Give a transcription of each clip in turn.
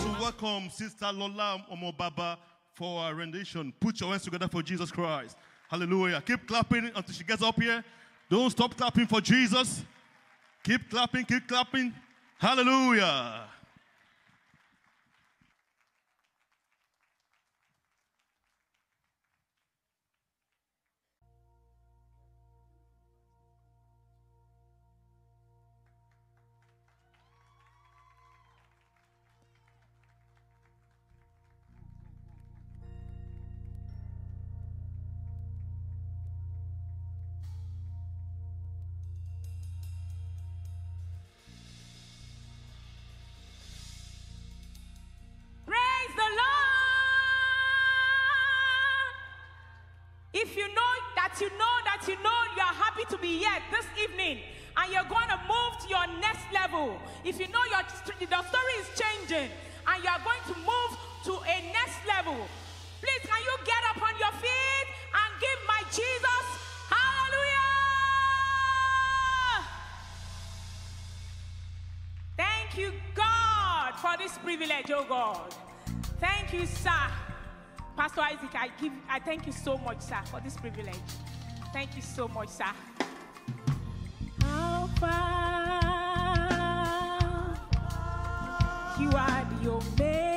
to welcome Sister Lola Omobaba for our rendition. Put your hands together for Jesus Christ. Hallelujah. Keep clapping until she gets up here. Don't stop clapping for Jesus. Keep clapping, keep clapping. Hallelujah. You know that you know you are happy to be here this evening and you're going to move to your next level, if you know your the story is changing and you are going to move to a next level, please can you get up on your feet and give my Jesus hallelujah? Thank you, God, for this privilege, oh God. Thank you, sir. Pastor Isaac, I give I thank you so much, sir, for this privilege. Thank you so much, sir. Alpha, you are the Omega.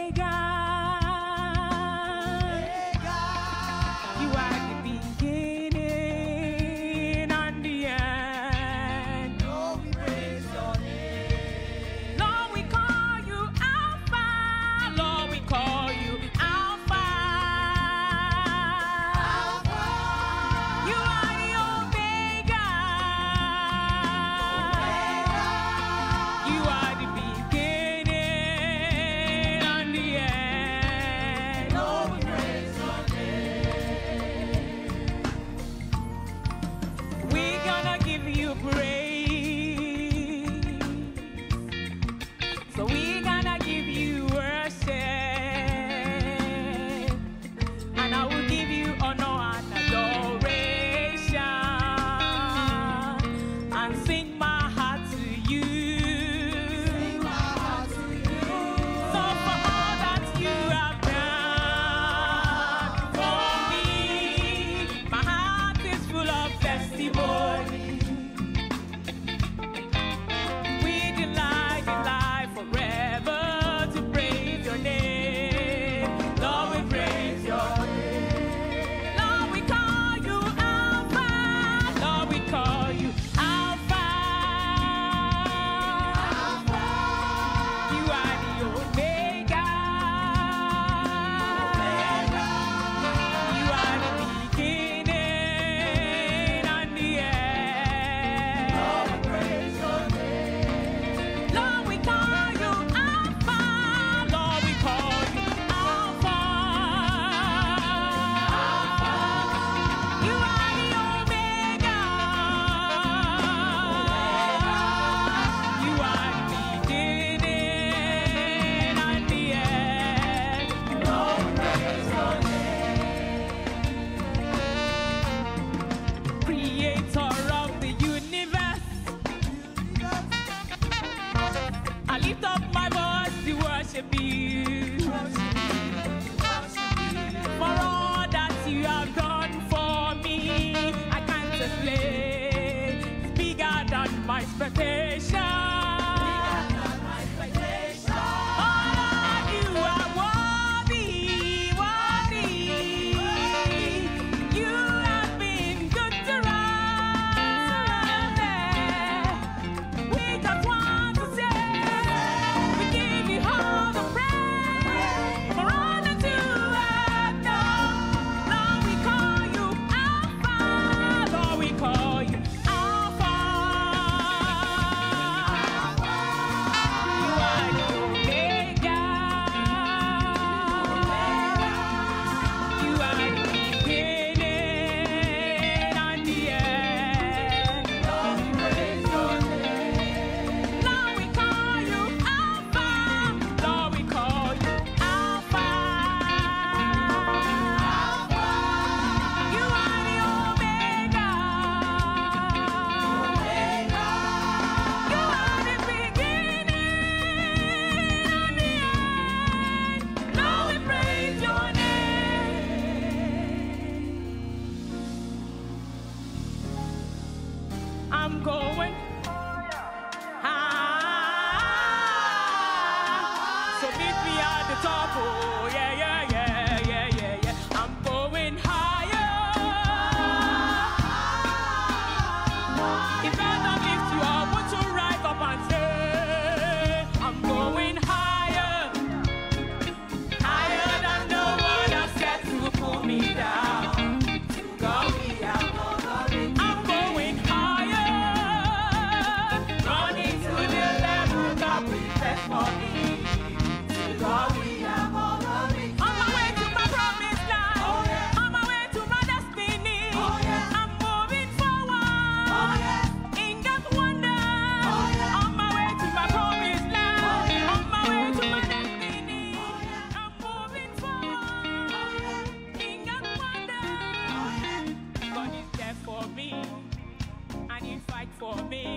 for me.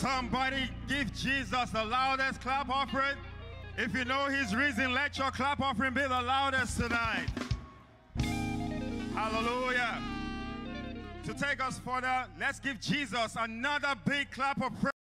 Somebody give Jesus the loudest clap offering. If you know his reason, let your clap offering be the loudest tonight. Hallelujah. To take us further, let's give Jesus another big clap of praise.